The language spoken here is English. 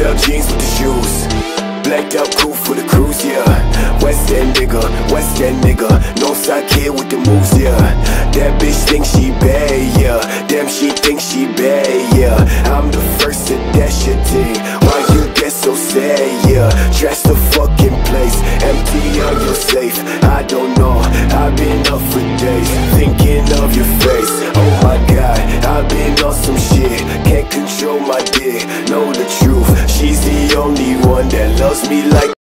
Tell jeans with the shoes. Blacked out cool for the cruise, yeah. West End nigga, West End nigga. No side kid with the moves, yeah. That bitch think she bae, yeah. Damn, she think she bae, yeah. I'm the first to dash your thing Why you get so sad, yeah? Dress the fucking place. Empty on your safe. I don't know, I've been up for days. Thinking of your face. show my dick, know the truth. She's the only one that loves me like